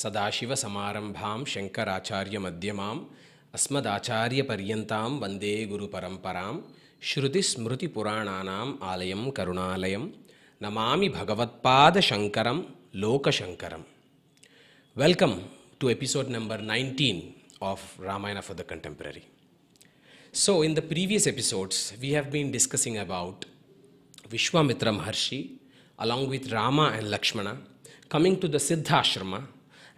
సదాశివసమారంభాం శంకరాచార్యమధ్యమాం అస్మదాచార్యపర్యంతం వందే గురుపరంపరాం శృతిస్మృతిపురాణానాం ఆలయం కరుణాలయం నమామి భగవత్పాదశంకరం లోకశంకరం welcome to episode number 19 of Ramayana for the Contemporary. So, in the previous episodes, we have been discussing about Vishwamitra Maharshi along with Rama and Lakshmana coming to the Siddhashrama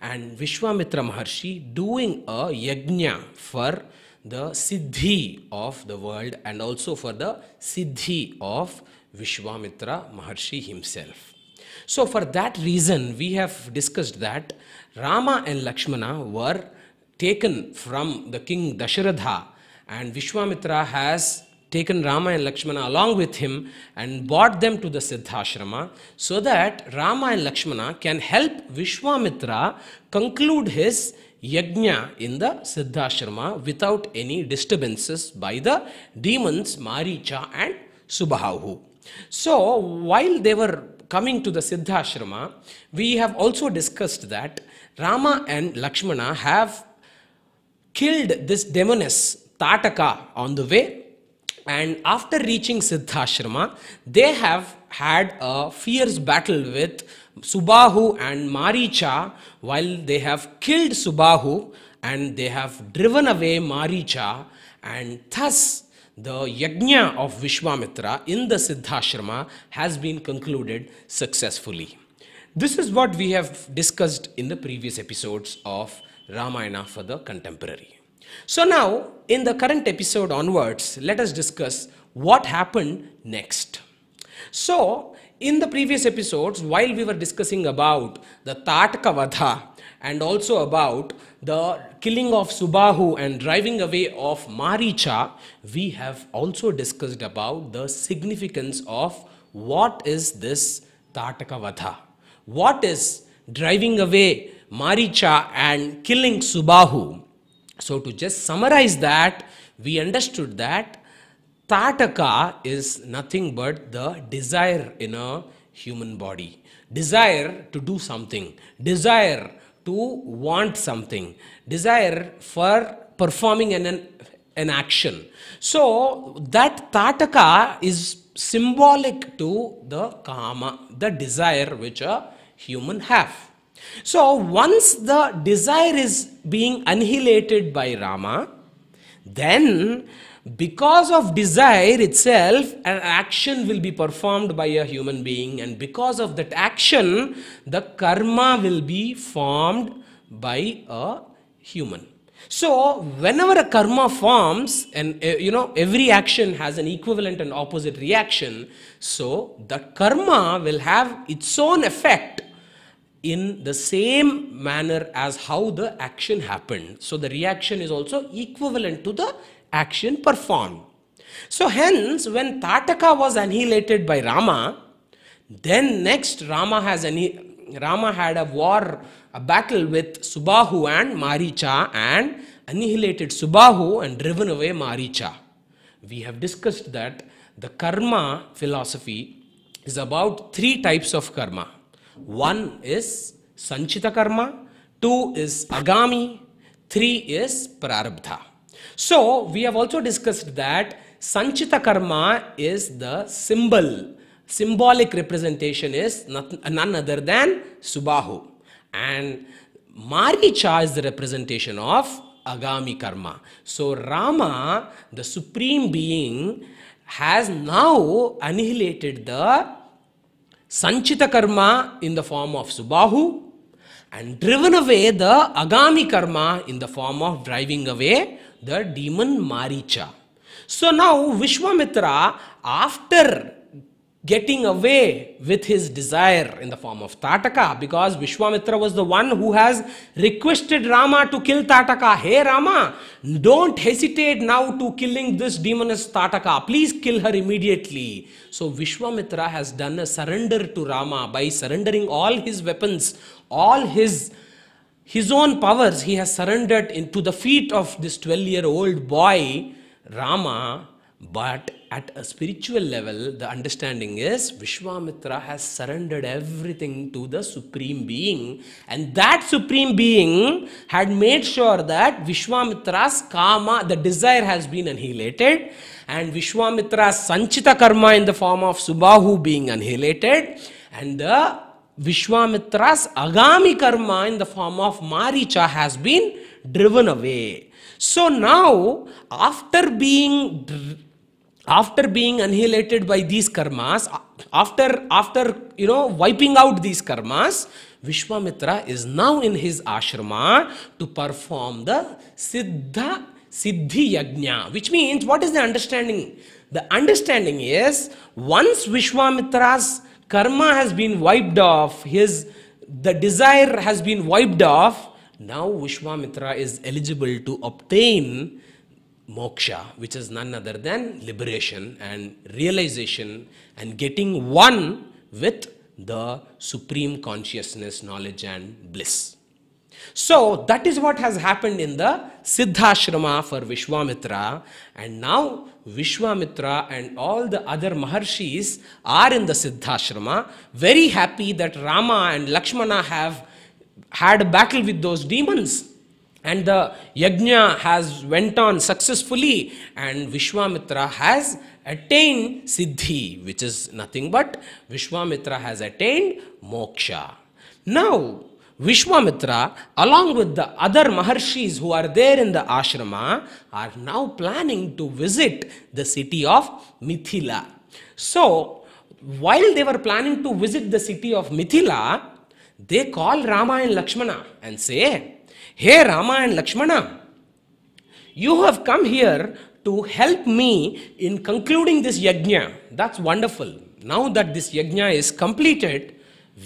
and Vishwamitra Maharshi doing a yajna for the siddhi of the world and also for the siddhi of Vishwamitra Maharshi himself. So, for that reason, we have discussed that Rama and Lakshmana were taken from the king Dasharatha, and Vishwamitra has taken Rama and Lakshmana along with him and brought them to the Siddhashrama so that Rama and Lakshmana can help Vishwamitra conclude his yajna in the Siddhashrama without any disturbances by the demons Maricha and Subahu. So, while they were coming to the Siddhashrama, we have also discussed that Rama and Lakshmana have killed this demoness Tataka on the way. And after reaching Siddhashrama, they have had a fierce battle with Subahu and Maricha while they have killed Subahu and they have driven away Maricha and thus the yajna of Vishwamitra in the Siddhashrama has been concluded successfully. This is what we have discussed in the previous episodes of Ramayana for the contemporary. So, now in the current episode onwards, let us discuss what happened next. So, in the previous episodes, while we were discussing about the Tataka Vadha and also about the killing of Subahu and driving away of Maricha, we have also discussed about the significance of what is this Tataka Vadha. What is driving away Maricha and killing Subahu? So, to just summarize that, we understood that Tataka is nothing but the desire in a human body. Desire to do something, desire to want something, desire for performing an, an action. So, that Tataka is symbolic to the Kama, the desire which a human have. So, once the desire is being annihilated by Rama, then because of desire itself, an action will be performed by a human being, and because of that action, the karma will be formed by a human. So, whenever a karma forms, and uh, you know, every action has an equivalent and opposite reaction, so the karma will have its own effect in the same manner as how the action happened. So the reaction is also equivalent to the action performed. So hence, when Tataka was annihilated by Rama, then next Rama has anni- Rama had a war, a battle with Subahu and Maricha and annihilated Subahu and driven away Maricha. We have discussed that the karma philosophy is about three types of karma. One is Sanchita karma, two is Agami, three is Prarabdha. So, we have also discussed that Sanchita karma is the symbol, symbolic representation is none other than Subahu. And Maricha is the representation of Agami karma. So, Rama, the supreme being, has now annihilated the Sanchita karma in the form of Subahu and driven away the Agami karma in the form of driving away the demon Maricha. So now Vishwamitra, after getting away with his desire in the form of Tataka, because Vishwamitra was the one who has requested Rama to kill Tataka. Hey Rama, don't hesitate now to killing this demoness Tataka. Please kill her immediately. So Vishwamitra has done a surrender to Rama by surrendering all his weapons, all his his own powers he has surrendered into the feet of this 12 year old boy Rama But at a spiritual level, the understanding is Vishwamitra has surrendered everything to the Supreme Being, and that Supreme Being had made sure that Vishwamitra's karma, the desire, has been annihilated, and Vishwamitra's Sanchita karma in the form of Subahu being annihilated, and the Vishwamitra's Agami karma in the form of Maricha has been driven away. So now, after being after being annihilated by these karmas, after, after you know, wiping out these karmas, Vishwamitra is now in his ashrama to perform the Siddha Siddhi Yajna, which means what is the understanding? The understanding is once Vishwamitra's karma has been wiped off, his the desire has been wiped off, now Vishwamitra is eligible to obtain moksha, which is none other than liberation and realization and getting one with the supreme consciousness, knowledge, and bliss. So that is what has happened in the Siddhashrama for Vishwamitra, and now Vishwamitra and all the other Maharshis are in the Siddhashrama, very happy that Rama and Lakshmana have had a battle with those demons and the yajna has went on successfully and vishwamitra has attained siddhi which is nothing but vishwamitra has attained moksha. Now vishwamitra along with the other maharshis who are there in the ashrama are now planning to visit the city of mithila. So while they were planning to visit the city of mithila they call rama and lakshmana and say Hey Rama and Lakshmana, you have come here to help me in concluding this yajna. That's wonderful. Now that this yajna is completed,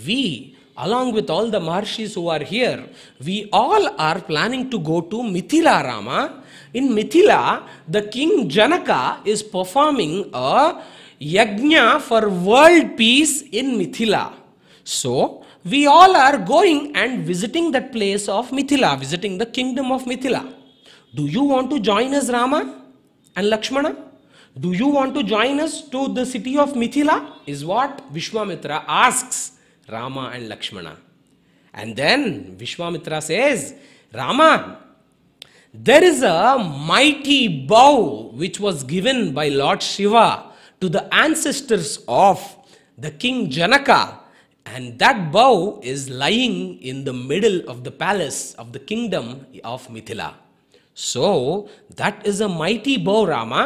we, along with all the Maharshis who are here, we all are planning to go to Mithila Rama. In Mithila, the king Janaka is performing a yajna for world peace in Mithila. So, we all are going and visiting that place of Mithila, visiting the kingdom of Mithila. Do you want to join us, Rama and Lakshmana? Do you want to join us to the city of Mithila? Is what Vishwamitra asks Rama and Lakshmana. And then Vishwamitra says, Rama, there is a mighty bow which was given by Lord Shiva to the ancestors of the king Janaka and that bow is lying in the middle of the palace of the kingdom of Mithila. So, that is a mighty bow, Rama.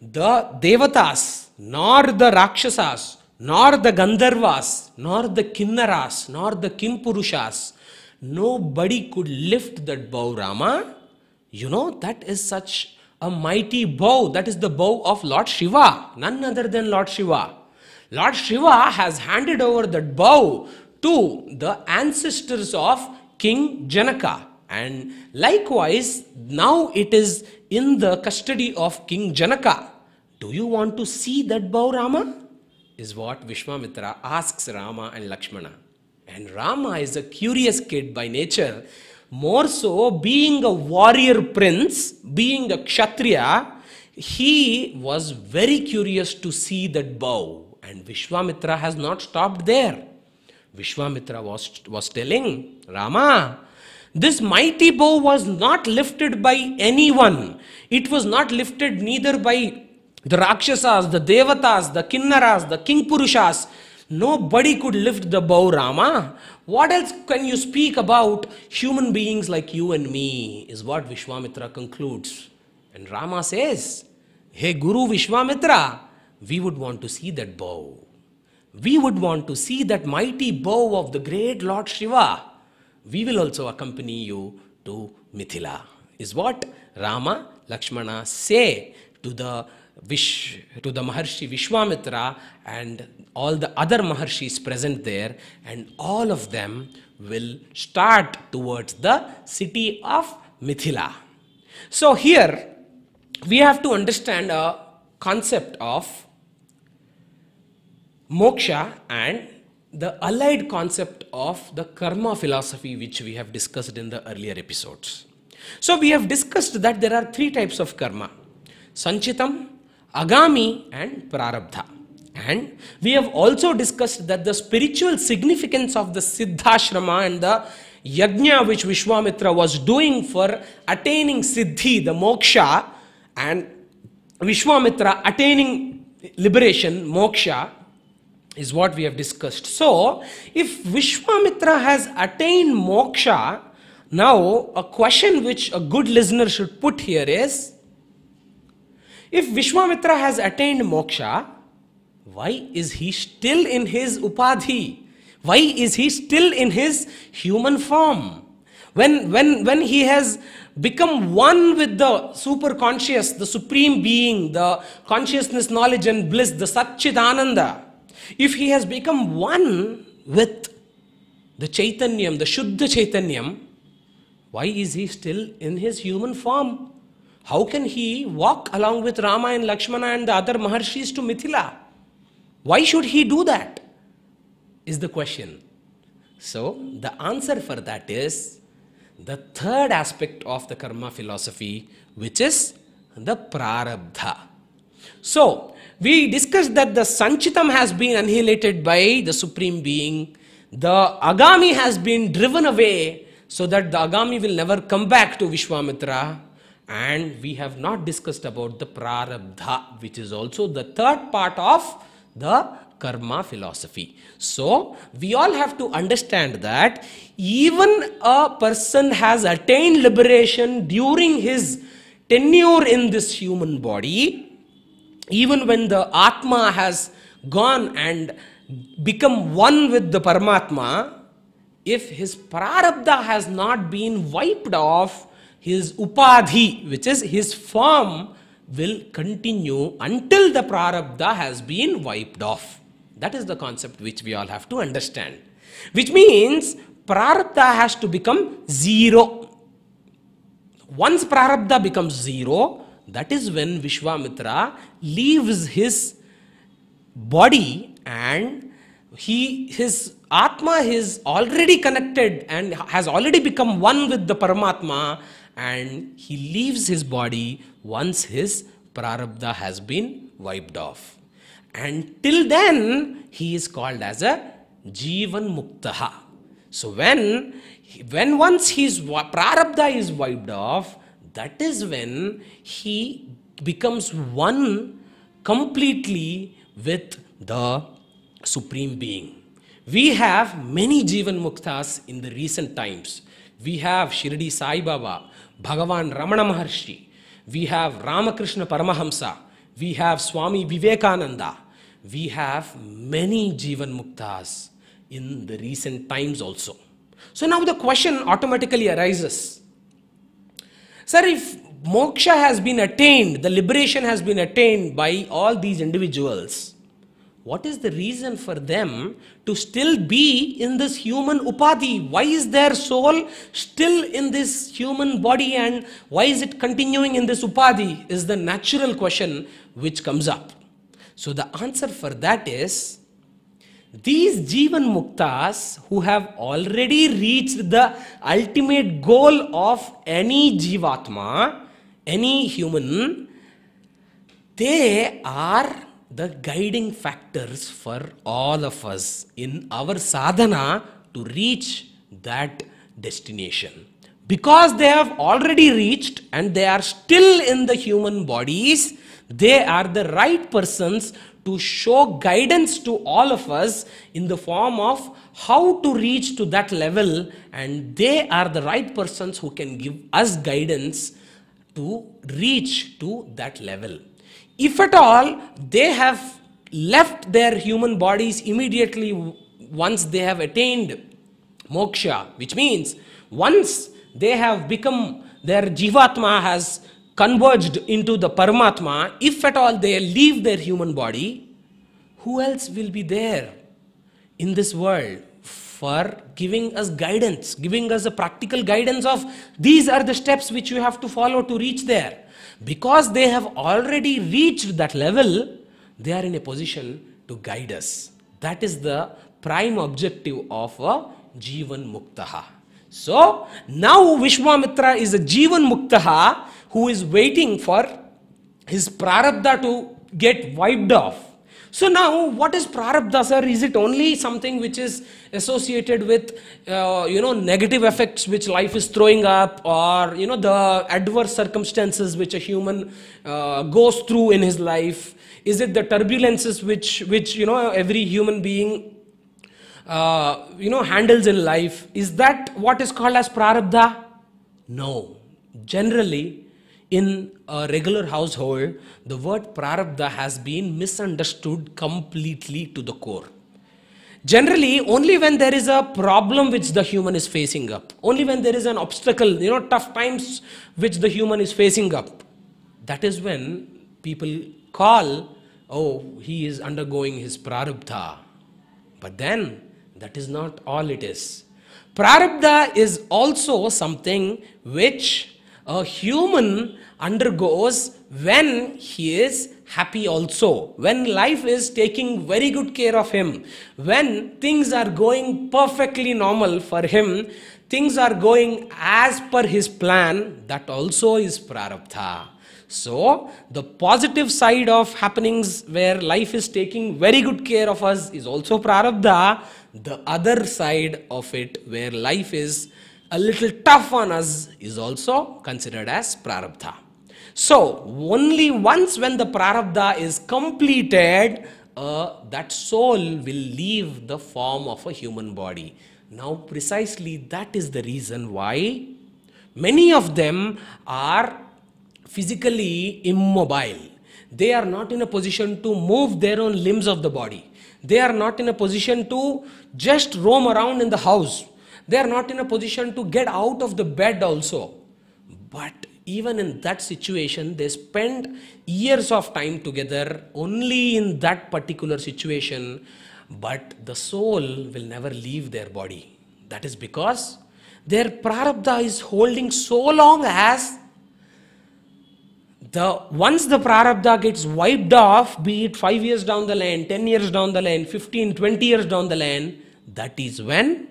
The Devatas, nor the Rakshasas, nor the Gandharvas, nor the Kinnaras, nor the Kimpurushas, nobody could lift that bow, Rama. You know, that is such a mighty bow. That is the bow of Lord Shiva, none other than Lord Shiva. Lord Shiva has handed over that bow to the ancestors of King Janaka. And likewise, now it is in the custody of King Janaka. Do you want to see that bow, Rama? Is what Vishwamitra asks Rama and Lakshmana. And Rama is a curious kid by nature. More so, being a warrior prince, being a Kshatriya, he was very curious to see that bow. And Vishwamitra has not stopped there. Vishwamitra was, was telling Rama, this mighty bow was not lifted by anyone. It was not lifted neither by the Rakshasas, the Devatas, the Kinnaras, the Kimpurushas. Nobody could lift the bow, Rama. What else can you speak about human beings like you and me? Is what Vishwamitra concludes. And Rama says, Hey Guru Vishwamitra, we would want to see that bow. We would want to see that mighty bow of the great Lord Shiva. We will also accompany you to Mithila. Is what Rama, Lakshmana say to the Vish, to the Maharshi Vishwamitra and all the other Maharshis present there, and all of them will start towards the city of Mithila. So here we have to understand a concept of moksha and the allied concept of the karma philosophy which we have discussed in the earlier episodes. So we have discussed that there are three types of karma. Sanchitam, Agami, and Prarabdha. And we have also discussed that the spiritual significance of the Siddhashrama and the yajna which Vishwamitra was doing for attaining Siddhi, the moksha, and Vishwamitra attaining liberation, moksha, is what we have discussed. So, if Vishwamitra has attained moksha, now a question which a good listener should put here is if Vishwamitra has attained moksha, why is he still in his upadhi? Why is he still in his human form? When, when, when he has become one with the super conscious, the supreme being, the consciousness, knowledge, and bliss, the Satchidananda, if he has become one with the Chaitanyam, the Shuddha Chaitanyam, why is he still in his human form? How can he walk along with Rama and Lakshmana and the other Maharshis to Mithila? Why should he do that? Is the question. So, the answer for that is the third aspect of the karma philosophy, which is the prarabdha. So, we discussed that the sanchitam has been annihilated by the supreme being, the agami has been driven away so that the agami will never come back to Vishwamitra. And we have not discussed about the prarabdha, which is also the third part of the karma philosophy. So, we all have to understand that even a person has attained liberation during his tenure in this human body, even when the Atma has gone and become one with the Paramatma, if his prarabdha has not been wiped off, his upadhi, which is his form, will continue until the prarabdha has been wiped off. That is the concept which we all have to understand. Which means prarabdha has to become zero. Once prarabdha becomes zero, that is when Vishwamitra leaves his body and he his atma is already connected and has already become one with the paramatma and he leaves his body once his prarabdha has been wiped off. And till then he is called as a jivan muktaha so when when once his prarabdha is wiped off that is when he becomes one completely with the supreme being. We have many jivan muktas in the recent times. We have shirdi sai baba bhagavan ramana maharshi. We have ramakrishna paramahamsa. We have swami vivekananda. We have many jivan muktas in the recent times also. So now the question automatically arises Sir, if moksha has been attained, the liberation has been attained by all these individuals, what is the reason for them to still be in this human upadhi? Why is their soul still in this human body and why is it continuing in this upadhi? Is the natural question which comes up. So, the answer for that is these Jivan Muktas who have already reached the ultimate goal of any Jivatma, any human, they are the guiding factors for all of us in our sadhana to reach that destination. Because they have already reached and they are still in the human bodies, they are the right persons to show guidance to all of us in the form of how to reach to that level, and they are the right persons who can give us guidance to reach to that level. If at all they have left their human bodies immediately once they have attained moksha, which means once they have become, their jivatma has converged into the Paramatma, if at all they leave their human body, who else will be there in this world for giving us guidance, giving us a practical guidance of these are the steps which you have to follow to reach there? Because they have already reached that level, they are in a position to guide us. That is the prime objective of a Jivan Muktaha. So now Vishwamitra is a Jivan Muktaha who is waiting for his prarabdha to get wiped off. So now, what is prarabdha, sir? Is it only something which is associated with, uh, you know, negative effects which life is throwing up, or you know, the adverse circumstances which a human uh, goes through in his life? Is it the turbulences which, which you know, every human being, uh, you know, handles in life? Is that what is called as prarabdha? No. Generally, in a regular household, the word prarabdha has been misunderstood completely to the core. Generally, only when there is a problem which the human is facing up, only when there is an obstacle, you know, tough times which the human is facing up, that is when people call, oh, he is undergoing his prarabdha. But then, that is not all it is. Prarabdha is also something which a human undergoes when he is happy also, when life is taking very good care of him, when things are going perfectly normal for him, things are going as per his plan, that also is prarabdha. So, the positive side of happenings where life is taking very good care of us is also prarabdha. The other side of it where life is a little tough on us is also considered as prarabdha. So, only once when the prarabdha is completed, uh, that soul will leave the form of a human body. Now, precisely that is the reason why many of them are physically immobile. They are not in a position to move their own limbs of the body. They are not in a position to just roam around in the house. They are not in a position to get out of the bed also. But even in that situation, they spend years of time together only in that particular situation. But the soul will never leave their body. That is because their prarabdha is holding so long as the once the prarabdha gets wiped off, be it 5 years down the line, 10 years down the line, 15, 20 years down the line, that is when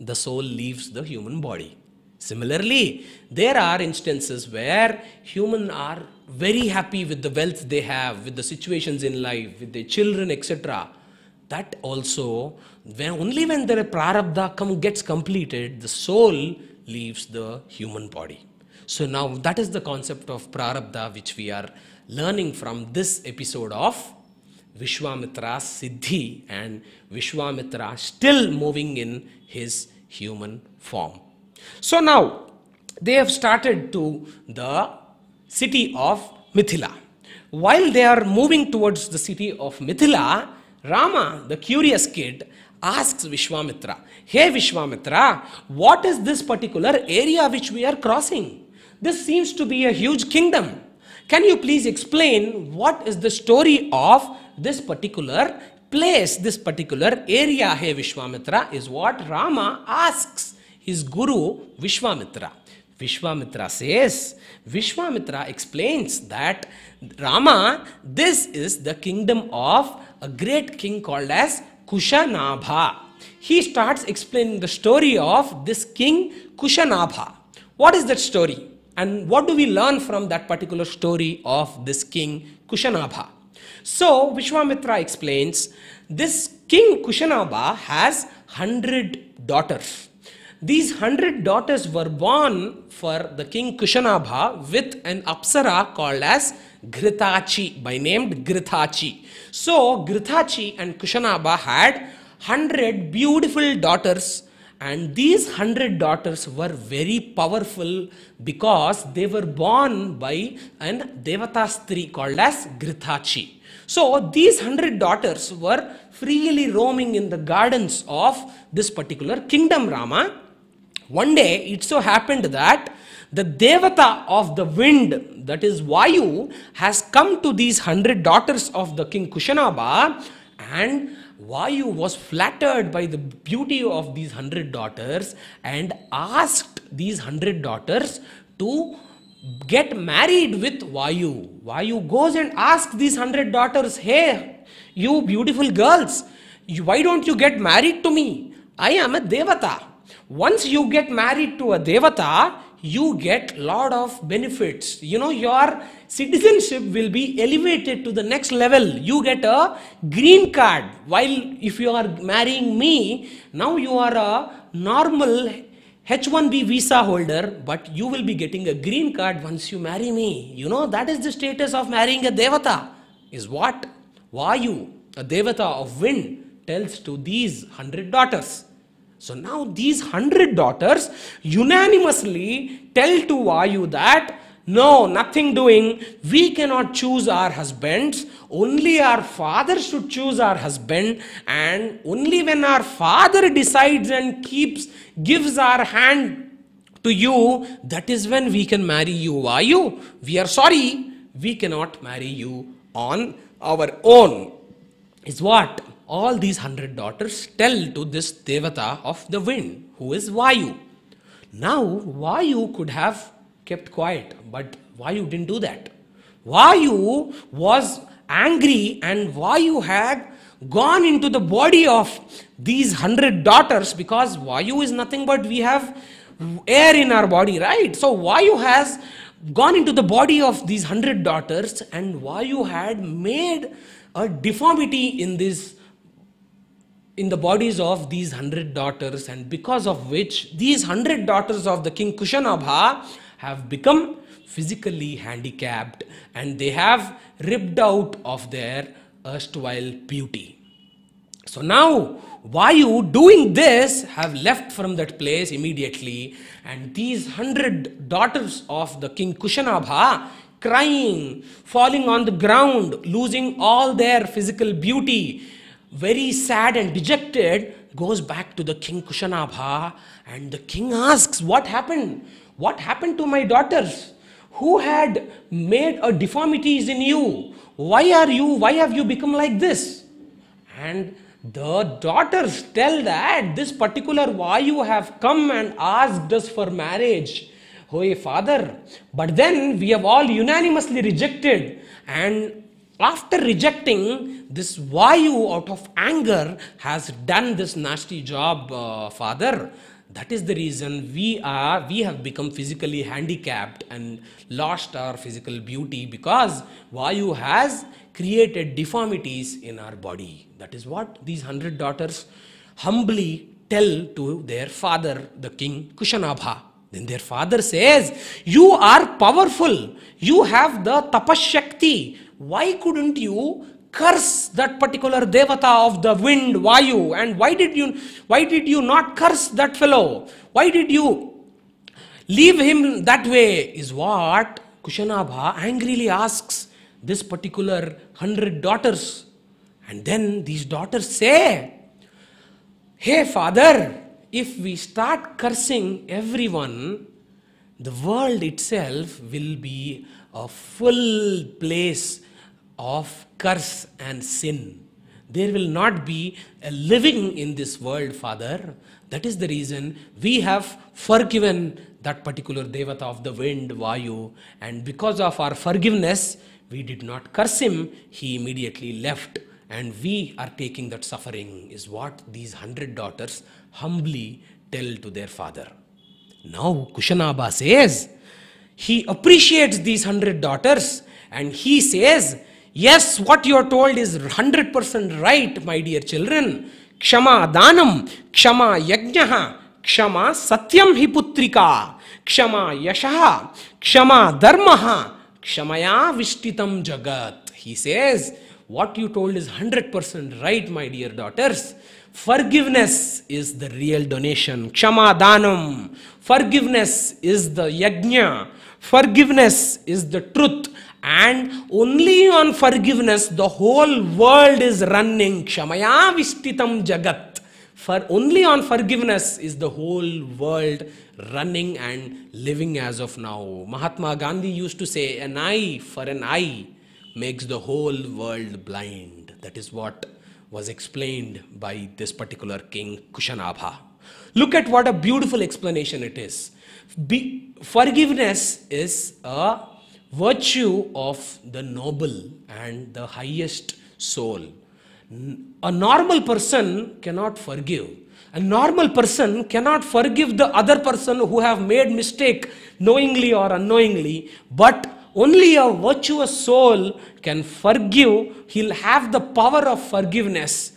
the soul leaves the human body. Similarly, there are instances where humans are very happy with the wealth they have, with the situations in life, with their children, etc. That also, when only when the prarabdha gets completed, the soul leaves the human body. So now that is the concept of prarabdha which we are learning from this episode of Vishwamitra's Siddhi and Vishwamitra still moving in his human form. So now they have started to the city of Mithila. While they are moving towards the city of Mithila, Rama, the curious kid, asks Vishwamitra, Hey Vishwamitra, what is this particular area which we are crossing? This seems to be a huge kingdom. Can you please explain what is the story of this particular place, this particular area, hey Vishwamitra, is what Rama asks his guru Vishwamitra. Vishwamitra says, Vishwamitra explains that Rama, this is the kingdom of a great king called as Kushanabha. He starts explaining the story of this king Kushanabha. What is that story? And what do we learn from that particular story of this king Kushanabha? So, Vishwamitra explains this king Kushanabha has 100 daughters. These 100 daughters were born for the king Kushanabha with an apsara called as Ghritachi by named Ghritachi. So, Ghritachi and Kushanabha had 100 beautiful daughters and these hundred daughters were very powerful because they were born by an Devatastri called as Ghritachi. So these hundred daughters were freely roaming in the gardens of this particular kingdom Rama. One day it so happened that the Devata of the wind, that is Vayu, has come to these hundred daughters of the king Kushanabha and Vayu was flattered by the beauty of these hundred daughters and asked these hundred daughters to get married with Vayu. Vayu goes and asks these hundred daughters, Hey, you beautiful girls, why don't you get married to me? I am a Devata. Once you get married to a Devata, you get lot of benefits. You know, your citizenship will be elevated to the next level. You get a green card. While if you are marrying me, now you are a normal H1B visa holder, but you will be getting a green card once you marry me. You know, that is the status of marrying a Devata. Is what Vayu, a Devata of wind, tells to these hundred daughters. So now these hundred daughters unanimously tell to Vayu that no, nothing doing. We cannot choose our husbands. Only our father should choose our husband. And only when our father decides and keeps, gives our hand to you, that is when we can marry you. Vayu, we are sorry, we cannot marry you on our own. Is what all these hundred daughters tell to this Devata of the wind, who is Vayu. Now, Vayu could have kept quiet, but Vayu didn't do that. Vayu was angry, and Vayu had gone into the body of these hundred daughters because Vayu is nothing but we have air in our body, right? So, Vayu has gone into the body of these hundred daughters, and Vayu had made a deformity in this in the bodies of these hundred daughters, and because of which these hundred daughters of the king Kushanabha have become physically handicapped and they have ripped out of their erstwhile beauty. So now, Vayu doing this have left from that place immediately, and these hundred daughters of the king Kushanabha crying, falling on the ground, losing all their physical beauty, very sad and dejected, goes back to the king Kushanabha, and the king asks, What happened? What happened to my daughters? Who had made a deformities in you? Why are you, why have you become like this? And the daughters tell that this particular Vayu have come and asked us for marriage. Oh, father. But then we have all unanimously rejected. And after rejecting, this Vayu out of anger has done this nasty job, uh, father. That is the reason we are we have become physically handicapped and lost our physical beauty because Vayu has created deformities in our body. That is what these hundred daughters humbly tell to their father, the king Kushanabha. Then their father says, You are powerful, you have the tapashakti. Why couldn't you curse that particular devata of the wind, Vayu? And why did you why did you not curse that fellow? Why did you leave him that way? Is what Kushanabha angrily asks this particular hundred daughters. And then these daughters say, Hey, father, if we start cursing everyone, the world itself will be a full place of curse and sin. There will not be a living in this world, Father. That is the reason we have forgiven that particular Devata of the wind, Vayu, and because of our forgiveness, we did not curse him, he immediately left. And we are taking that suffering, is what these hundred daughters humbly tell to their father. Now, Kushanabha says, he appreciates these hundred daughters and he says, Yes, what you are told is 100% right, my dear children. Kshama danam, kshama yajnaha, kshama satyam hi putrika, kshama yashaha, kshama dharmaha, kshamaya vishtitam jagat. He says, what you told is 100% right, my dear daughters. Forgiveness is the real donation. Kshama danam. Forgiveness is the yajna. Forgiveness is the truth. And only on forgiveness the whole world is running. Kshamaya vishtitam jagat. For only on forgiveness is the whole world running and living as of now. Mahatma Gandhi used to say, an eye for an eye makes the whole world blind. That is what was explained by this particular king Kushanabha. Look at what a beautiful explanation it is. Be, forgiveness is a virtue of the noble and the highest soul. A normal person cannot forgive. A normal person cannot forgive the other person who have made mistake knowingly or unknowingly, but only a virtuous soul can forgive. He'll have the power of forgiveness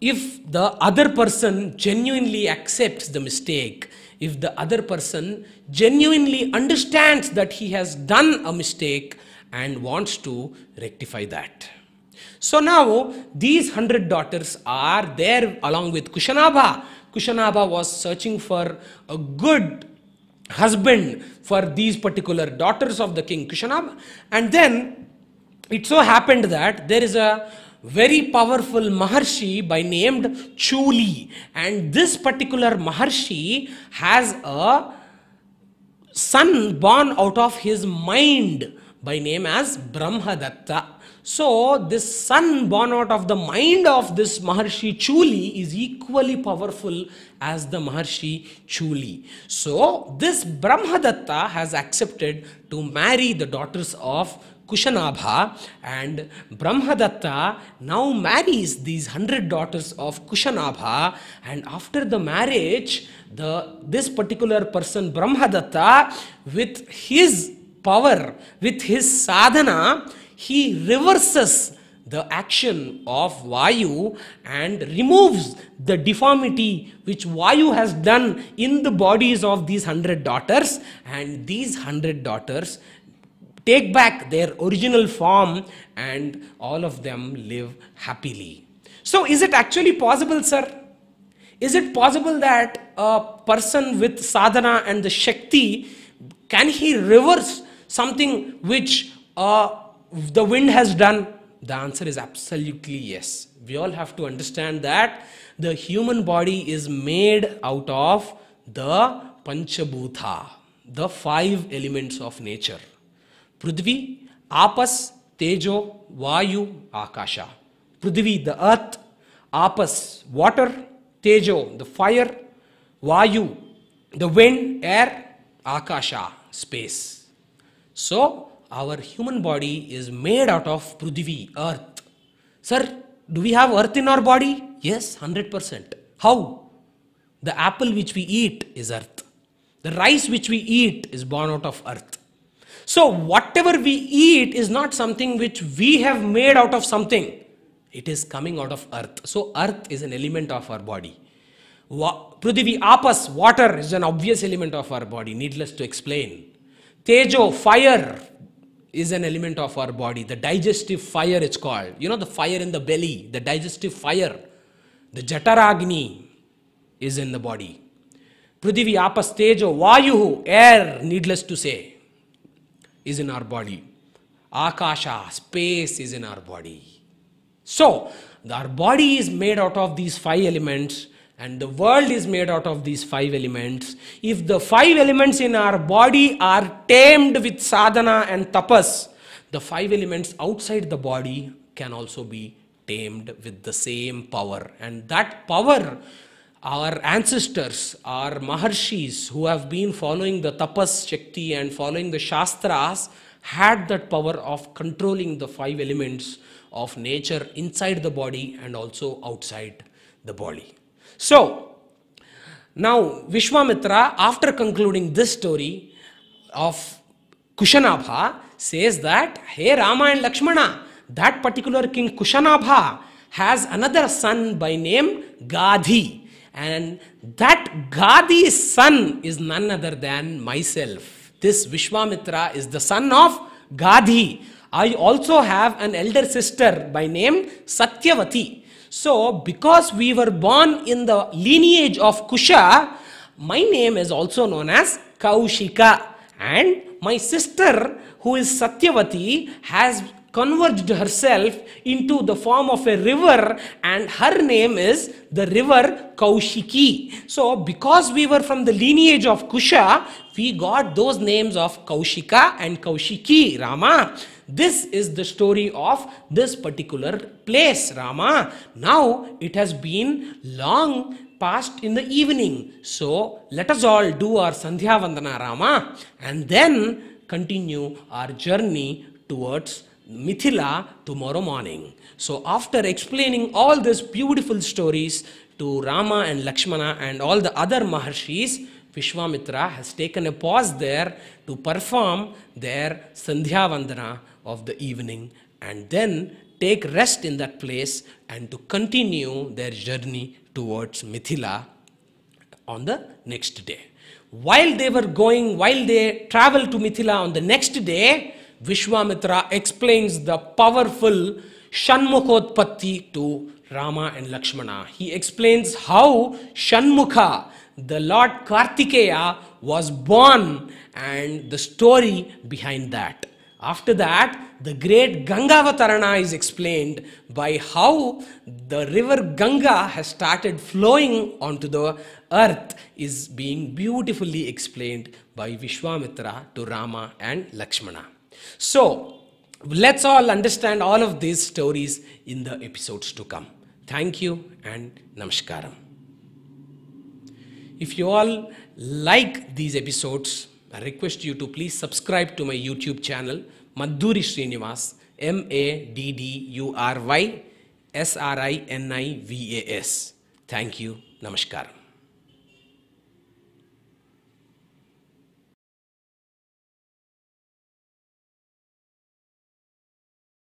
if the other person genuinely accepts the mistake, if the other person genuinely understands that he has done a mistake and wants to rectify that. So now these hundred daughters are there along with Kushanabha. Kushanabha was searching for a good husband for these particular daughters of the king Kushanabha. And then it so happened that there is a very powerful Maharshi by named Chuli. And this particular Maharshi has a son born out of his mind by name as Brahmadatta. So, this son born out of the mind of this Maharshi Chuli is equally powerful as the Maharshi Chuli. So, this Brahmadatta has accepted to marry the daughters of Kushanabha and Brahmadatta now marries these hundred daughters of Kushanabha. And after the marriage the this particular person Brahmadatta with his power with his sadhana he reverses the action of Vayu and removes the deformity which Vayu has done in the bodies of these hundred daughters. And these hundred daughters take back their original form and all of them live happily. So, is it actually possible, sir? Is it possible that a person with sadhana and the Shakti can he reverse something which uh, the wind has done? The answer is absolutely yes. We all have to understand that the human body is made out of the Panchabhuta, the five elements of nature. Prithvi, Apas, Tejo, Vayu, Akasha. Prithvi, the earth, Apas, water, Tejo, the fire, Vayu, the wind, air, Akasha, space. So, our human body is made out of Prithvi, earth. Sir, do we have earth in our body? Yes, 100%. How? The apple which we eat is earth. The rice which we eat is born out of earth. So, whatever we eat is not something which we have made out of something. It is coming out of earth. So, earth is an element of our body. Prithvi, apas, water is an obvious element of our body, needless to explain. Tejo, fire is an element of our body. The digestive fire, it's called. You know, the fire in the belly, the digestive fire. The Jataragni is in the body. Prithvi, apas, tejo, vayu, air, needless to say is in our body. Akasha, space is in our body. So, our body is made out of these five elements and the world is made out of these five elements. If the five elements in our body are tamed with sadhana and tapas, the five elements outside the body can also be tamed with the same power. And that power our ancestors, our maharshis who have been following the tapas shakti and following the shastras had that power of controlling the five elements of nature inside the body and also outside the body. So, now Vishwamitra, after concluding this story of Kushanabha, says that, Hey Rama and Lakshmana, that particular king Kushanabha has another son by name Gadhi. And that Gadhi's son is none other than myself. This Vishwamitra is the son of Gadhi. I also have an elder sister by name Satyavati. So, because we were born in the lineage of Kusha, my name is also known as Kaushika. And my sister, who is Satyavati, has converged herself into the form of a river and her name is the river Kaushiki. So because we were from the lineage of Kusha, we got those names of Kaushika and Kaushiki, Rama. This is the story of this particular place, Rama. Now it has been long past in the evening. So let us all do our Sandhya Vandana, Rama, and then continue our journey towards Mithila tomorrow morning. So, after explaining all these beautiful stories to Rama and Lakshmana and all the other Maharshis, Vishwamitra has taken a pause there to perform their Sandhya Vandana of the evening and then take rest in that place and to continue their journey towards Mithila on the next day. While they were going, while they traveled to Mithila on the next day, Vishwamitra explains the powerful Shanmukhotpatti to Rama and Lakshmana. He explains how Shanmukha, the Lord Kartikeya, was born and the story behind that. After that, the great Gangavatarana is explained by how the river Ganga has started flowing onto the earth is being beautifully explained by Vishwamitra to Rama and Lakshmana. So, let's all understand all of these stories in the episodes to come. Thank you and namaskaram. If you all like these episodes, I request you to please subscribe to my YouTube channel, Maddury Srinivas, M A D D U R Y S R I N I V A S. Thank you. Namaskaram.